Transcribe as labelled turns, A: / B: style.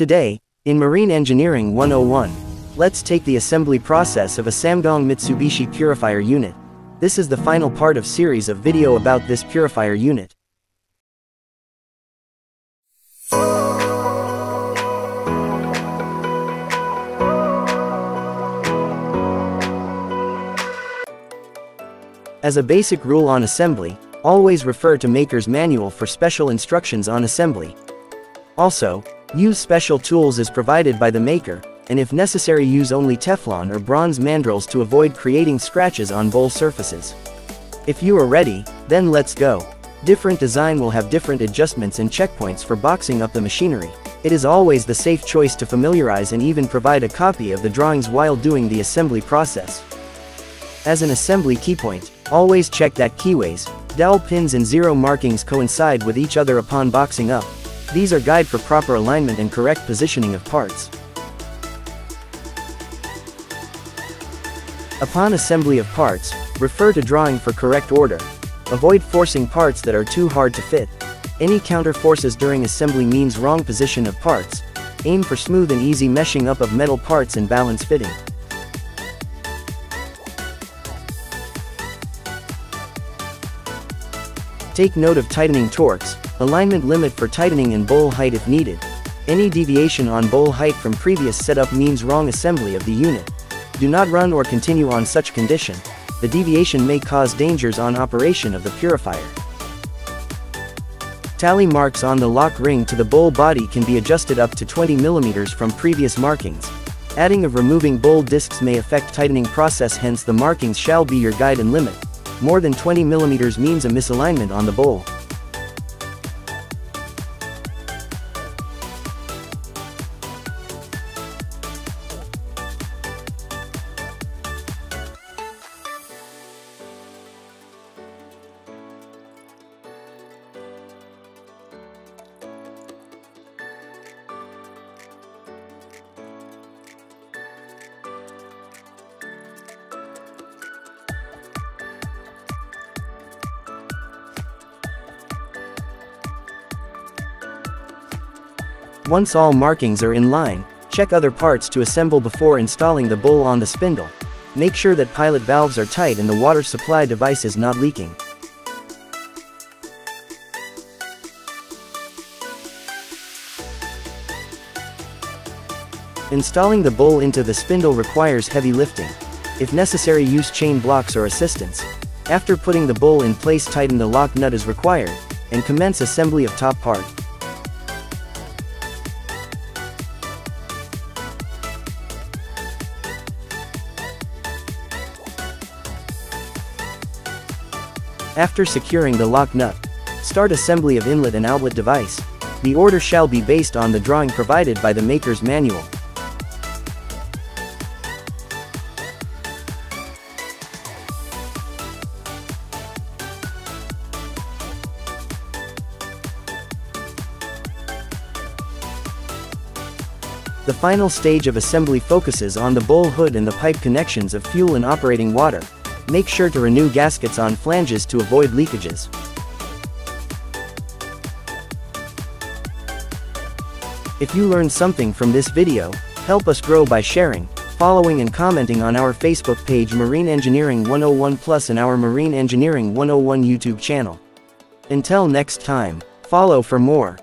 A: Today, in Marine Engineering 101, let's take the assembly process of a Samgong Mitsubishi purifier unit. This is the final part of series of video about this purifier unit. As a basic rule on assembly, always refer to maker's manual for special instructions on assembly. Also, use special tools as provided by the maker, and if necessary use only Teflon or bronze mandrels to avoid creating scratches on bowl surfaces. If you are ready, then let's go. Different design will have different adjustments and checkpoints for boxing up the machinery. It is always the safe choice to familiarize and even provide a copy of the drawings while doing the assembly process. As an assembly keypoint, always check that keyways, dowel pins and zero markings coincide with each other upon boxing up. These are guide for proper alignment and correct positioning of parts. Upon assembly of parts, refer to drawing for correct order. Avoid forcing parts that are too hard to fit. Any counter forces during assembly means wrong position of parts. Aim for smooth and easy meshing up of metal parts and balance fitting. Take note of tightening torques, alignment limit for tightening and bowl height if needed. Any deviation on bowl height from previous setup means wrong assembly of the unit. Do not run or continue on such condition. The deviation may cause dangers on operation of the purifier. Tally marks on the lock ring to the bowl body can be adjusted up to 20 mm from previous markings. Adding of removing bowl discs may affect tightening process hence the markings shall be your guide and limit. More than 20 millimeters means a misalignment on the bowl. Once all markings are in line, check other parts to assemble before installing the bowl on the spindle. Make sure that pilot valves are tight and the water supply device is not leaking. Installing the bowl into the spindle requires heavy lifting. If necessary use chain blocks or assistance. After putting the bowl in place tighten the lock nut as required, and commence assembly of top part. After securing the lock nut, start assembly of inlet and outlet device. The order shall be based on the drawing provided by the maker's manual. The final stage of assembly focuses on the bowl hood and the pipe connections of fuel and operating water. Make sure to renew gaskets on flanges to avoid leakages. If you learned something from this video, help us grow by sharing, following and commenting on our Facebook page Marine Engineering 101 Plus and our Marine Engineering 101 YouTube channel. Until next time, follow for more.